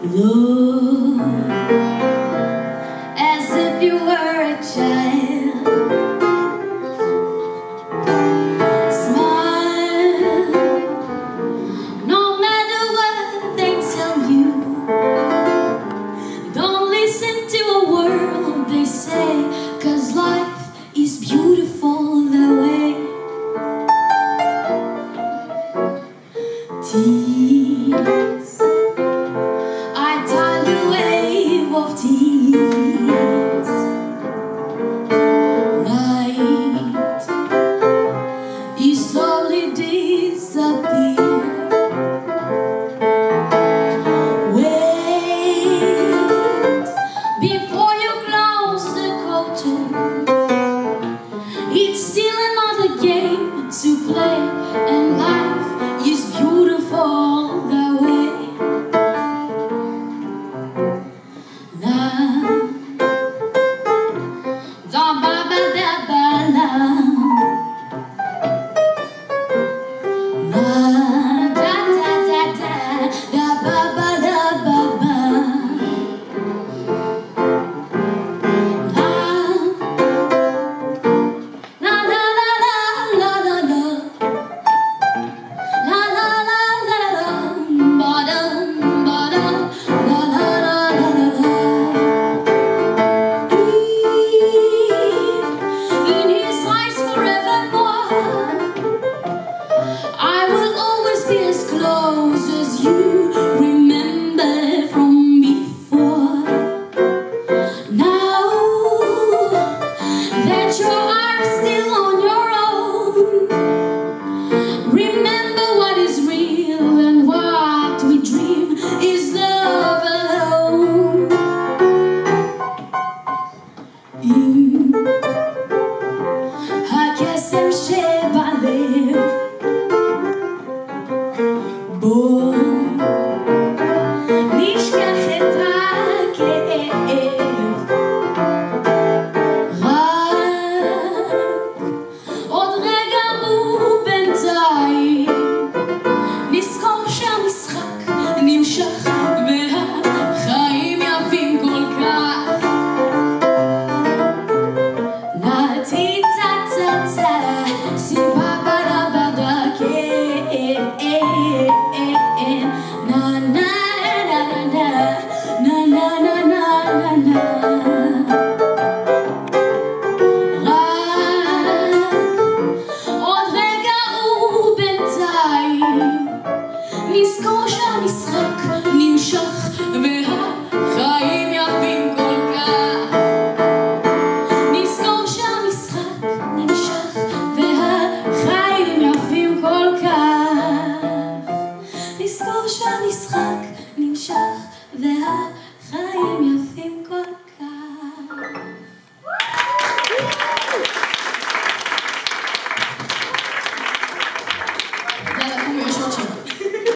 Look as if you were a child. It's still remember המשחק נמשך והחיים יפה